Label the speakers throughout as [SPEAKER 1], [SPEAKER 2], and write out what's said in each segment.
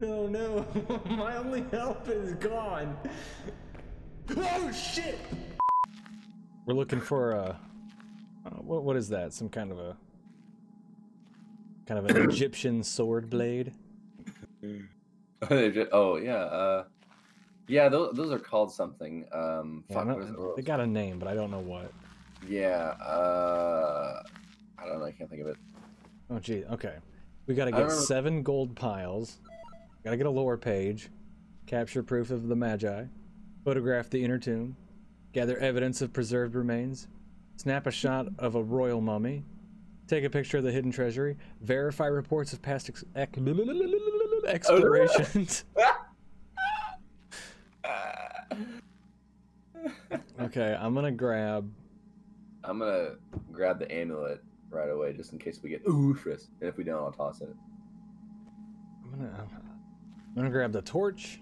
[SPEAKER 1] No, no. My only help is gone. Oh shit! We're looking for a. Uh, what what is that? Some kind of a. Kind of an Egyptian sword blade.
[SPEAKER 2] oh yeah, uh, yeah. Those those are called something. Um,
[SPEAKER 1] Yeah,
[SPEAKER 2] fuck,
[SPEAKER 1] no-
[SPEAKER 2] it?
[SPEAKER 1] they got a name, but I don't know what.
[SPEAKER 2] Yeah. Uh, I don't know. I can't think of it.
[SPEAKER 1] Oh gee, okay. We gotta get seven gold piles. Gotta get a lore page. Capture proof of the Mejai. Photograph the inner tomb. Gather evidence of preserved remains. Snap a shot of a royal mummy. Take a picture of the hidden treasury. Verify reports of past ex- explorations. okay, I'm gonna grab.
[SPEAKER 2] I'm gonna grab the amulet right away, just in case we get oofus. And if we don't, I'll toss it.
[SPEAKER 1] I'm gonna. I'm gonna grab the torch.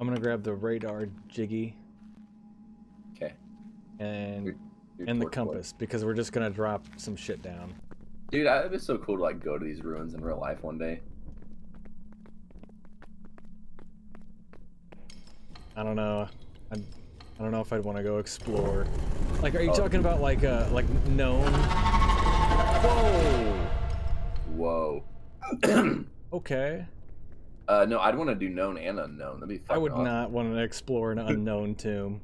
[SPEAKER 1] I'm gonna grab the radar jiggy
[SPEAKER 2] Okay.
[SPEAKER 1] and
[SPEAKER 2] Your
[SPEAKER 1] and the
[SPEAKER 2] boy.
[SPEAKER 1] compass because we're just gonna drop some shit down.
[SPEAKER 2] Dude, I- it'd be so cool to like go to these ruins in real life one day.
[SPEAKER 1] I don't know. I, I don't know if I'd want to go explore. Like, are you
[SPEAKER 2] Oh.
[SPEAKER 1] talking about like uh like known? Whoa.
[SPEAKER 2] Whoa.
[SPEAKER 1] Okay.
[SPEAKER 2] uh, no, I'd want to do known and unknown. That'd be.
[SPEAKER 1] I would
[SPEAKER 2] awesome.
[SPEAKER 1] not want to explore an unknown tomb.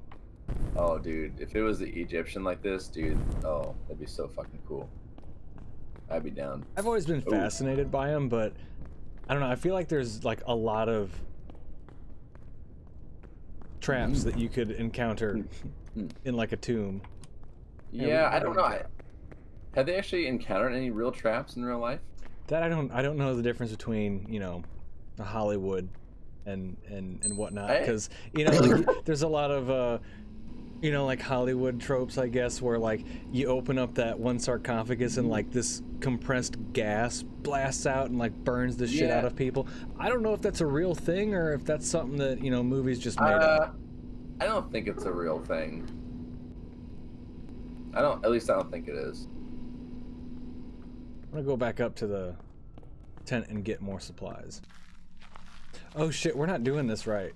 [SPEAKER 2] Oh, dude, if it was the Egyptian like this, dude, oh, that'd be so fucking cool. I'd be down.
[SPEAKER 1] I've always been
[SPEAKER 2] Ooh.
[SPEAKER 1] fascinated by them, but I don't know. I feel like there's like a lot of traps that you could encounter in like a tomb. Yeah,
[SPEAKER 2] Yeah, I don't know. Have they actually encountered any real traps in real life?
[SPEAKER 1] That I don't I don't know the difference between you know the Hollywood and and and whatnot because you know like, there's a lot of uh you know like Hollywood tropes I guess where like you open up that one sarcophagus and like this compressed gas blasts out and like burns the shit out of people. I don't know if that's a real thing or if that's something that you know movies just made
[SPEAKER 2] Uh,
[SPEAKER 1] up.
[SPEAKER 2] I don't think it's a real thing. I don't. At least I don't think it is.
[SPEAKER 1] I'm gonna go back up to the tent and get more supplies. Oh shit, we're not doing this right.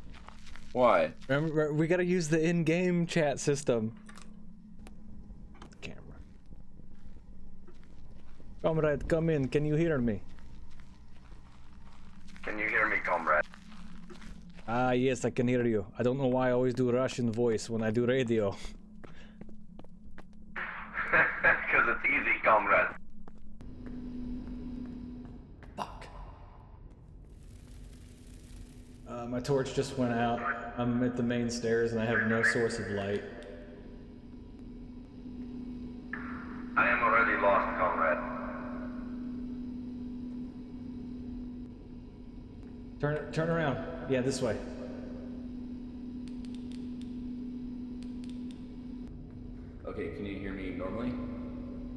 [SPEAKER 2] Why?
[SPEAKER 1] Remember, we gotta use the in-game chat system. Camera. Comrade, come in. Can you hear me?
[SPEAKER 3] Can you hear me, comrade?
[SPEAKER 1] Ah, yes, I can hear you. I don't know why I always do Russian voice when I do radio.
[SPEAKER 3] Because it's easy, comrade.
[SPEAKER 1] Fuck. Uh, my torch just went out. I'm at the main stairs and I have no source of light.
[SPEAKER 3] I am already lost, comrade.
[SPEAKER 1] Turn, turn around. Yeah, this way.
[SPEAKER 2] Okay, can you hear me normally?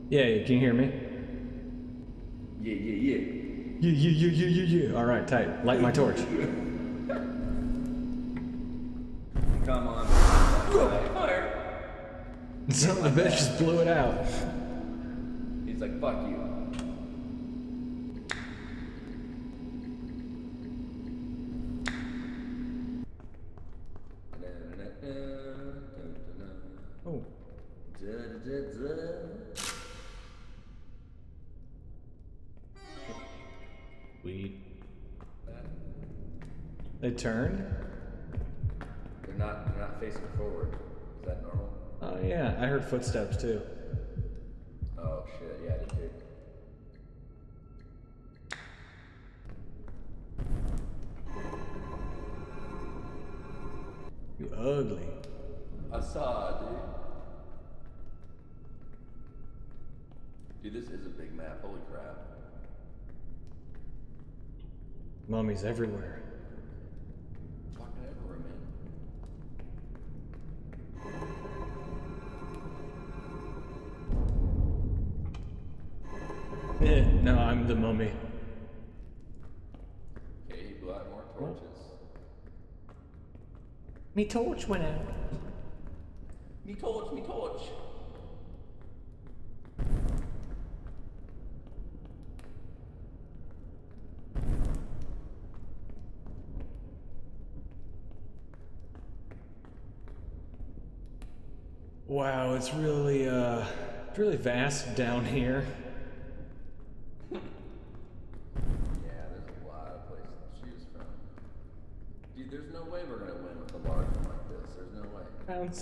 [SPEAKER 1] Yeah, yeah, can you hear me?
[SPEAKER 2] Yeah, yeah, yeah.
[SPEAKER 1] Yeah, yeah, yeah, yeah, yeah, yeah. All right, tight. Light my torch. Son of a bitch just blew it out.
[SPEAKER 2] He's like, fuck you.
[SPEAKER 1] Oh. Weed. They turned? I heard footsteps too.
[SPEAKER 2] Oh shit! Yeah, I did too.
[SPEAKER 1] You ugly.
[SPEAKER 2] I saw, dude. Dude, this is a big map. Holy crap.
[SPEAKER 1] Mummies everywhere. no, I'm the mummy.
[SPEAKER 2] Okay, he blew out more torches.
[SPEAKER 1] Me torch went out.
[SPEAKER 2] Me torch, me torch.
[SPEAKER 1] Wow, it's really, uh, really vast down here.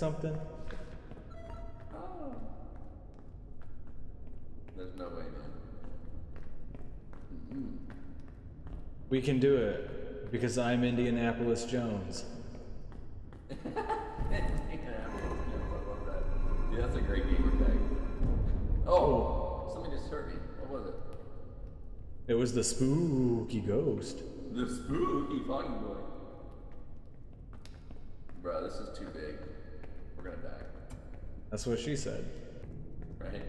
[SPEAKER 1] Something.
[SPEAKER 2] Oh. There's no way, man. Mm-hmm.
[SPEAKER 1] We can do it because I'm Indianapolis Jones.
[SPEAKER 2] Dude, that's a great gamer tag. Oh, somebody just hurt me. What was it?
[SPEAKER 1] It was the spooky ghost.
[SPEAKER 2] The spooky foggy boy. Bro, this is too big. We're gonna die,
[SPEAKER 1] That's what she said.
[SPEAKER 2] right?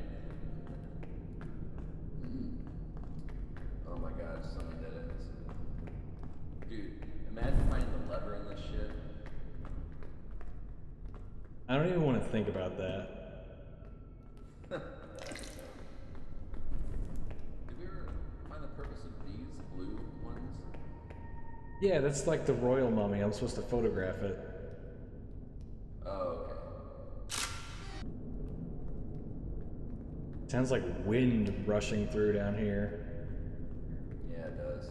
[SPEAKER 2] Mm. Oh my god, so many dead ends. Dude, imagine finding the lever in this shit.
[SPEAKER 1] I don't even want to think about that.
[SPEAKER 2] Did we ever find the purpose of these blue ones?
[SPEAKER 1] Yeah, that's like the royal mummy. I'm supposed to photograph it. Sounds like wind rushing through down here.
[SPEAKER 2] Yeah, it does.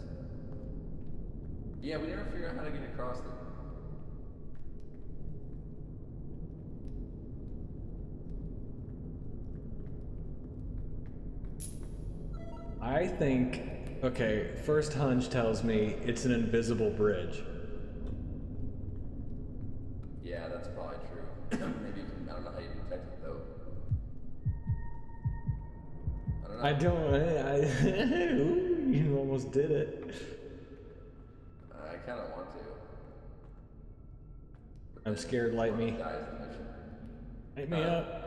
[SPEAKER 2] Yeah, we never figured out how to get across it.
[SPEAKER 1] I think, okay, first hunch tells me it's an invisible bridge.
[SPEAKER 2] Yeah, that's probably true. Maybe you can, I don't know how you detect it though. I don't.
[SPEAKER 1] I. I, you almost did it.
[SPEAKER 2] I kind of want to.
[SPEAKER 1] I'm scared. Light me.
[SPEAKER 2] dies in the mission.
[SPEAKER 1] Light me
[SPEAKER 2] Uh,
[SPEAKER 1] up.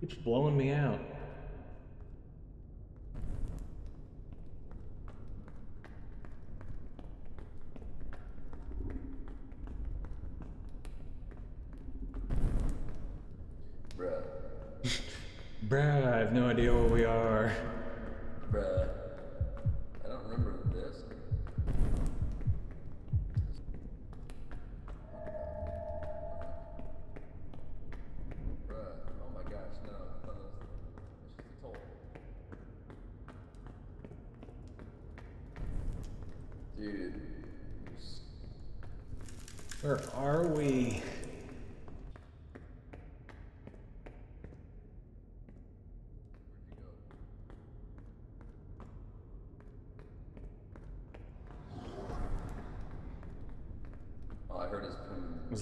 [SPEAKER 1] Keeps blowing me out.
[SPEAKER 2] Bruh.
[SPEAKER 1] Bruh, I have no idea where we are.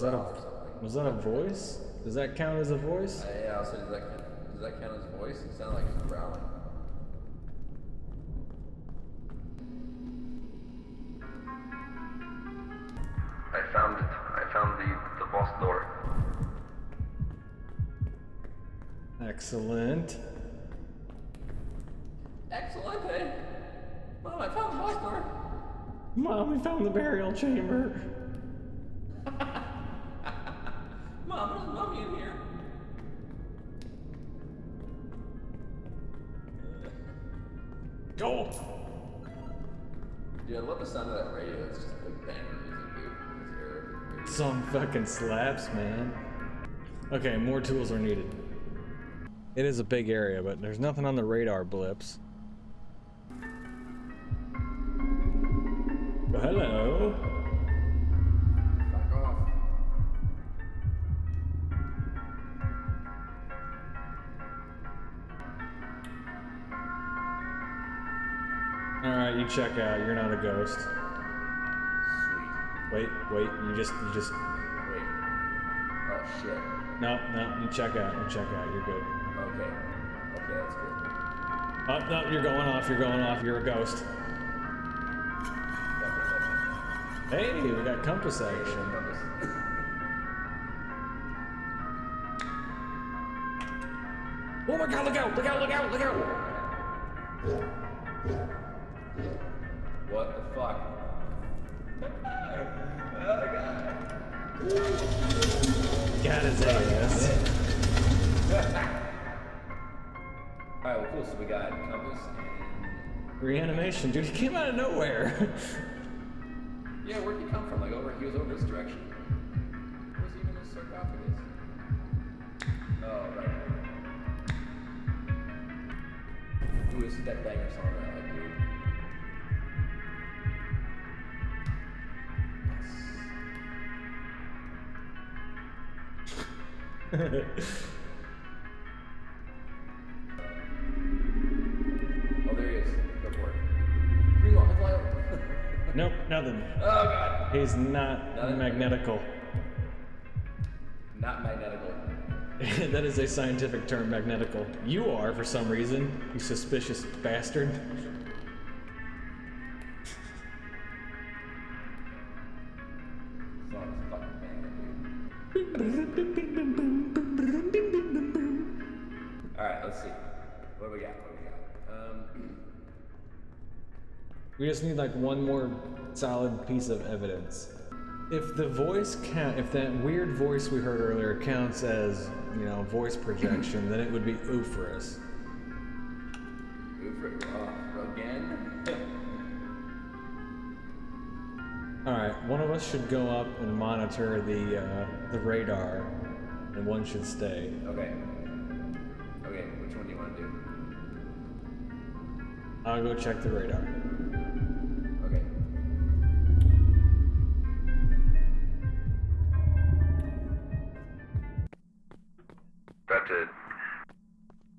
[SPEAKER 2] That a growl or something.
[SPEAKER 1] was that a voice? Does that count as a voice?
[SPEAKER 2] Uh, yeah, I said, does that count, does that count as a voice? It sounded like he's growling.
[SPEAKER 3] I found it. I found the, the boss door.
[SPEAKER 1] Excellent.
[SPEAKER 2] Excellent, eh? Mom, I found the boss door.
[SPEAKER 1] Mom, we found the burial chamber. Fucking slaps, man. Okay, more tools are needed. It is a big area, but there's nothing on the radar blips. Hello.
[SPEAKER 2] Fuck off.
[SPEAKER 1] Alright, you check out. You're not a ghost.
[SPEAKER 2] Sweet.
[SPEAKER 1] Wait, wait, you just, you just,
[SPEAKER 2] shit.
[SPEAKER 1] no, no, you check out, you check out, you're good.
[SPEAKER 2] Okay. Okay, that's good.
[SPEAKER 1] Oh, no, you're going off, you're going off, you're a ghost.
[SPEAKER 2] Gotcha, gotcha.
[SPEAKER 1] Hey, we got compass action. Oh my god, look out, look out, look out, look out!
[SPEAKER 2] What the fuck?
[SPEAKER 1] Oh Got his ass.
[SPEAKER 2] cool. So we got compass and
[SPEAKER 1] Reanimation, dude, he came out of nowhere.
[SPEAKER 2] yeah, where'd he come from? Like over, he was over this direction. Where's even this sarcophagus? Oh, right. This is that banger song that like, Oh, there he is. Go for it. Bring on, fly over.
[SPEAKER 1] nope, nothing.
[SPEAKER 2] oh god.
[SPEAKER 1] He's not
[SPEAKER 2] Nothing?
[SPEAKER 1] magnetical.
[SPEAKER 2] Not magnetical.
[SPEAKER 1] that is a scientific term, magnetical. You are, for some reason, you suspicious bastard.
[SPEAKER 2] Fucking dude. Let's see. What do we got? What do we got? Um,
[SPEAKER 1] We just need like one more solid piece of evidence. If the voice count, if that weird voice we heard earlier counts as, you know, voice projection, then it would be
[SPEAKER 2] go for it. Oh, again?
[SPEAKER 1] All right, one of us should go up and monitor the uh, the radar, and one should stay.
[SPEAKER 2] Okay,
[SPEAKER 1] I'll go check the radar.
[SPEAKER 2] Okay.
[SPEAKER 3] That's it.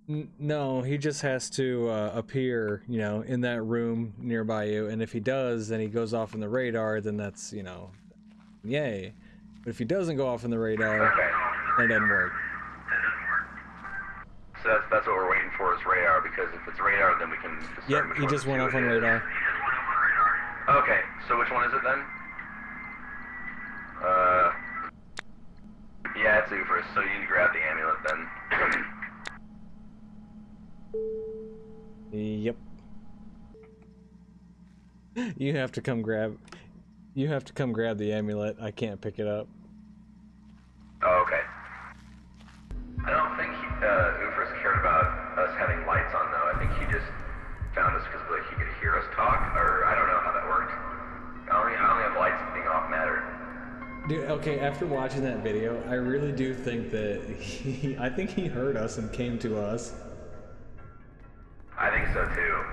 [SPEAKER 1] N- no, he just has to uh, appear, you know, in that room nearby you, and if he does, then he goes off in the radar. Then that's, you know, yay. But if he doesn't go off in the radar,
[SPEAKER 3] Okay.
[SPEAKER 1] then it doesn't work.
[SPEAKER 3] That's that's what we're waiting for is radar because if it's radar, then we can.
[SPEAKER 1] Yep, he just went off on radar.
[SPEAKER 3] Okay, so which one is it then? Uh, yeah, it's Euphorus. So you need to grab the amulet then.
[SPEAKER 1] Yep. You have to come grab. You have to come grab the amulet. I can't pick it up.
[SPEAKER 3] Okay,
[SPEAKER 1] after watching that video, I really do think that he, I think he heard us and came to us.
[SPEAKER 3] I think so too.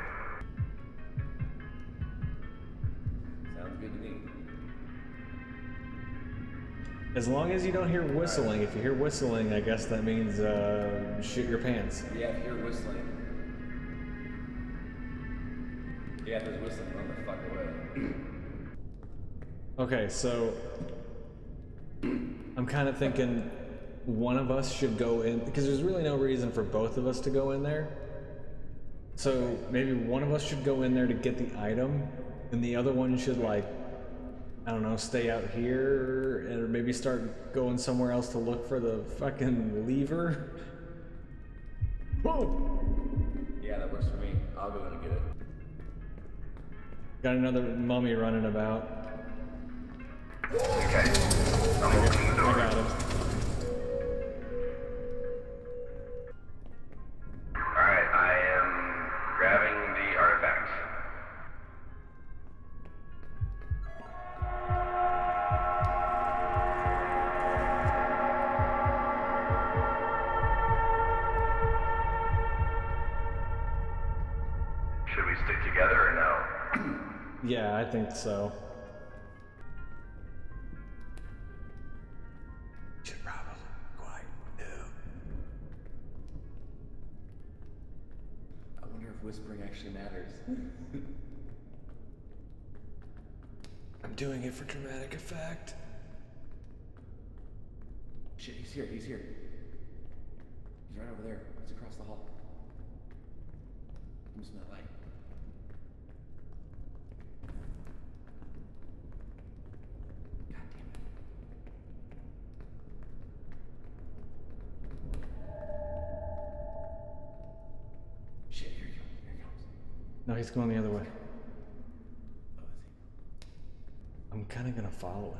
[SPEAKER 2] Sounds good to me.
[SPEAKER 1] As long as you don't hear whistling. If you hear whistling, I guess that means uh, shit your pants.
[SPEAKER 2] Yeah, if you're whistling. Yeah, if there's whistling, run the fuck away.
[SPEAKER 1] Okay, so I'm kind of thinking one of us should go in because there's really no reason for both of us to go in there. So maybe one of us should go in there to get the item, and the other one should like, I don't know, stay out here and maybe start going somewhere else to look for the fucking lever. Whoa!
[SPEAKER 2] Yeah, that works for me. I'll go in and get it.
[SPEAKER 1] Got another mummy running about.
[SPEAKER 3] Okay. Alright, I am grabbing the artifact. Should we stick together or no?
[SPEAKER 1] Yeah, I think so.
[SPEAKER 2] Whispering actually matters.
[SPEAKER 1] I'm doing it for dramatic effect.
[SPEAKER 2] Shit, he's here, he's here. He's right over there. He's across the hall. I'm using that light.
[SPEAKER 1] he's going the other way. I'm kind of going to follow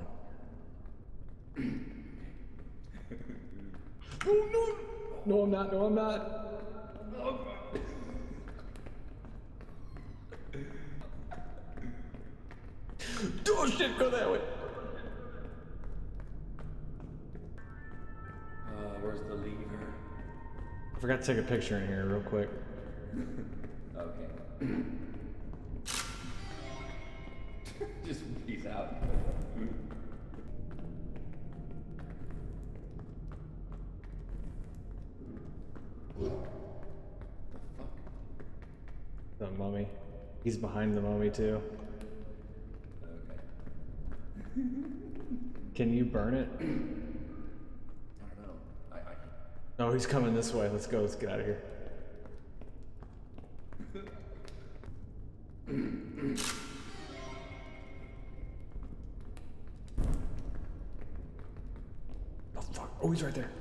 [SPEAKER 1] him. no, no! No, I'm not. No, I'm not. No, oh, shit, go that way.
[SPEAKER 2] Uh, where's the lever?
[SPEAKER 1] I forgot to take a picture in here real quick.
[SPEAKER 2] okay. Just peace out.
[SPEAKER 1] The mummy. He's behind the mummy too.
[SPEAKER 2] Okay.
[SPEAKER 1] Can you burn it?
[SPEAKER 2] I don't know. I, I
[SPEAKER 1] No, he's coming this way. Let's go. Let's get out of here. Oh, right there.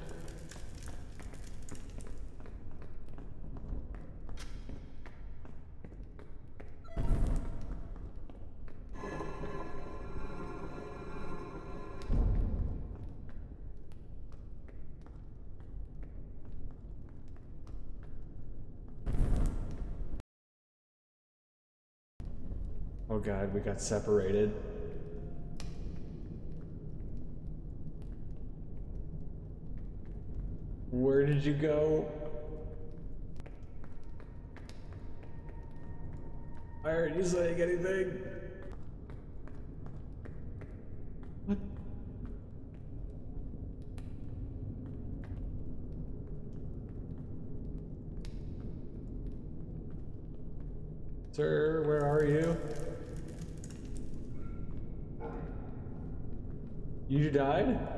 [SPEAKER 1] Oh god, we got separated. Where did you go? Why aren't you saying anything? What? Sir, where are you? You died?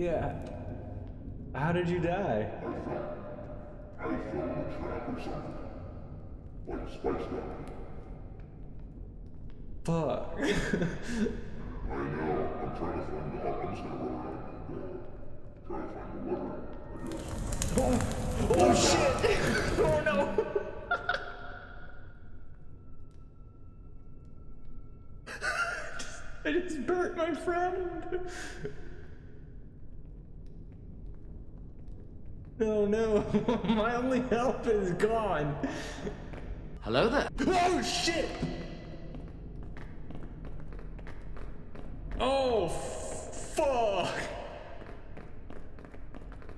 [SPEAKER 1] Yeah. How did you die?
[SPEAKER 4] I fell in a trap or something. Like Spice Mountain.
[SPEAKER 1] Fuck.
[SPEAKER 4] I know. I'm trying to find the I'm just gonna run around uh, try to find the lever, I guess.
[SPEAKER 1] oh, oh shit! Oh no! I just burnt my friend. Oh no, my only help is gone.
[SPEAKER 5] Hello there.
[SPEAKER 1] Oh shit! Oh fuck!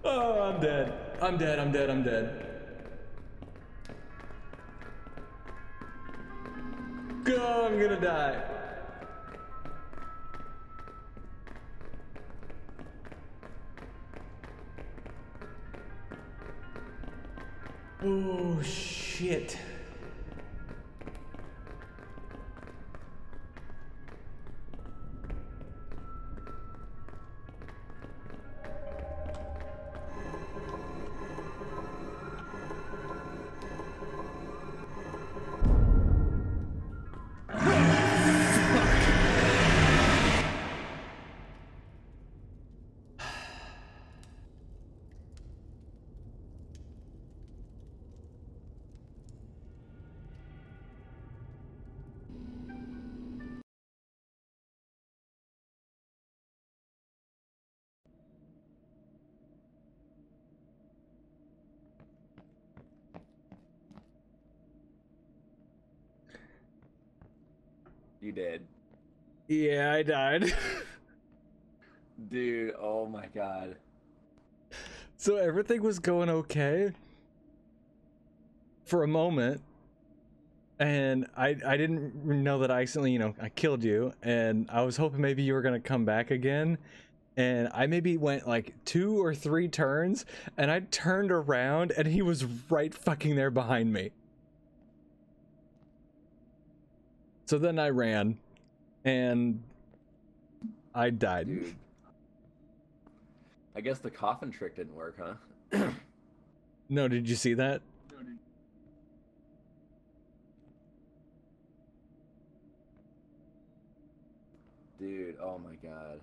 [SPEAKER 1] Oh, I'm dead. I'm dead. I'm dead. I'm dead. Go! I'm gonna die. Oh shit.
[SPEAKER 2] You did.
[SPEAKER 1] Yeah, I died.
[SPEAKER 2] Dude, oh my god.
[SPEAKER 1] so everything was going okay for a moment. And I I didn't know that I accidentally, you know, I killed you and I was hoping maybe you were going to come back again. And I maybe went like two or three turns and I turned around and he was right fucking there behind me. So then I ran and I died.
[SPEAKER 2] Dude. I guess the coffin trick didn't work, huh?
[SPEAKER 1] No, did you see that?
[SPEAKER 2] Dude, oh my god.